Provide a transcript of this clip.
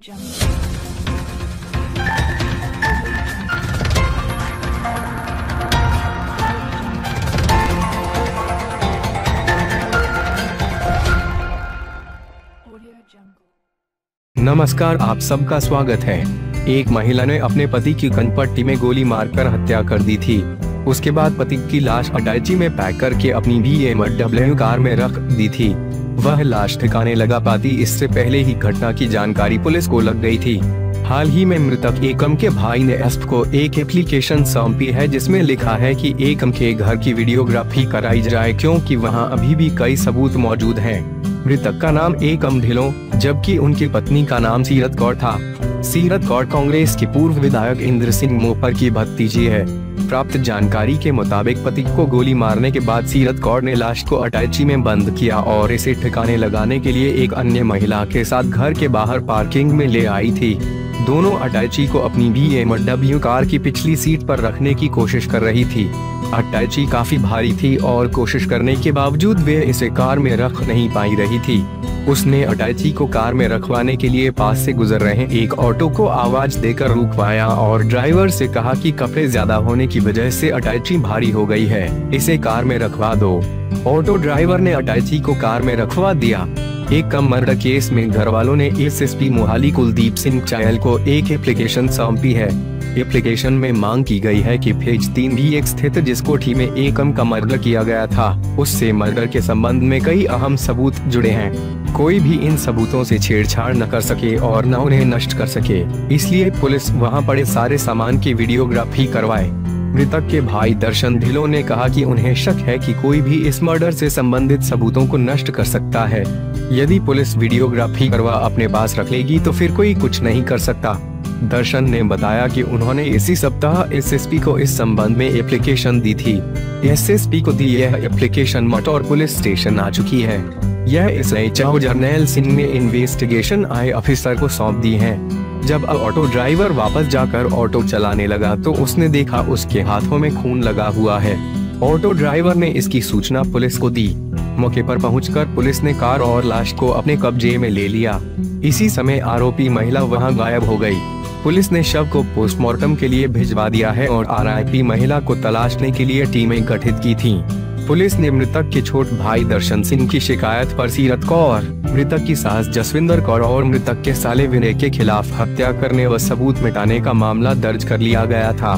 नमस्कार, आप सबका स्वागत है। एक महिला ने अपने पति की कनपट्टी में गोली मारकर हत्या कर दी थी। उसके बाद पति की लाश अटैची में पैक करके अपनी बी एम कार में रख दी थी। वह लाश ठिकाने लगा पाती। इससे पहले ही घटना की जानकारी पुलिस को लग गई थी। हाल ही में मृतक एकम के भाई ने एस्प को एक एप्लीकेशन सौंपी है, जिसमें लिखा है कि एकम के घर की वीडियोग्राफी कराई जाए, क्योंकि वहाँ अभी भी कई सबूत मौजूद हैं। मृतक का नाम एकम ढिलो, जबकि उनकी पत्नी का नाम सीरत कौर था। सीरत कौर कांग्रेस की पूर्व विधायक इंद्र सिंह मोपर की भतीजी है। प्राप्त जानकारी के मुताबिक पति को गोली मारने के बाद सीरत कौर ने लाश को अटैची में बंद किया और इसे ठिकाने लगाने के लिए एक अन्य महिला के साथ घर के बाहर पार्किंग में ले आई थी। दोनों अटैची को अपनी बी एम डब्ल्यू कार की पिछली सीट पर रखने की कोशिश कर रही थी। अटैची काफ़ी भारी थी और कोशिश करने के बावजूद वे इसे कार में रख नहीं पाई रही थी। उसने अटैची को कार में रखवाने के लिए पास से गुजर रहे एक ऑटो को आवाज़ देकर रुकवाया और ड्राइवर से कहा कि कपड़े ज़्यादा होने की वजह से अटैची भारी हो गई है, इसे कार में रखवा दो। ऑटो ड्राइवर ने अटैची को कार में रखवा दिया। एक कम मर्डर केस में घर वालों ने एसएसपी मोहाली कुलदीप सिंह चायल को एक एप्लीकेशन सौंपी है। एप्लीकेशन में मांग की गई है कि फ़ेज़ तीन भी एक स्थित जिस कोठी में एकम का मर्डर किया गया था, उससे मर्डर के संबंध में कई अहम सबूत जुड़े हैं। कोई भी इन सबूतों से छेड़छाड़ न कर सके और न उन्हें नष्ट कर सके। इसलिए पुलिस वहाँ पड़े सारे सामान की वीडियोग्राफी करवाए। मृतक के भाई दर्शन ढिलो ने कहा कि उन्हें शक है कि कोई भी इस मर्डर से संबंधित सबूतों को नष्ट कर सकता है। यदि पुलिस वीडियोग्राफी करवा अपने पास रख लेगी तो फिर कोई कुछ नहीं कर सकता। दर्शन ने बताया कि उन्होंने इसी सप्ताह एसएसपी को इस संबंध में एप्लीकेशन दी थी। एसएसपी को दी यह एप्लीकेशन मटौर पुलिस स्टेशन आ चुकी है। यह इसने चाहो जर्नैल सिंह ने इन्वेस्टिगेशन आए ऑफिसर को सौंप दी है। जब ऑटो ड्राइवर वापस जाकर ऑटो चलाने लगा तो उसने देखा उसके हाथों में खून लगा हुआ है। ऑटो ड्राइवर ने इसकी सूचना पुलिस को दी। मौके पर पहुंचकर पुलिस ने कार और लाश को अपने कब्जे में ले लिया। इसी समय आरोपी महिला वहाँ गायब हो गई। पुलिस ने शव को पोस्टमार्टम के लिए भिजवा दिया है और आरोपी महिला को तलाशने के लिए टीमें गठित की थीं। पुलिस ने मृतक के छोट भाई दर्शन सिंह की शिकायत पर सीरत कौर, मृतक की सास जसविंदर कौर और मृतक के साले विनय के खिलाफ हत्या करने व सबूत मिटाने का मामला दर्ज कर लिया गया था।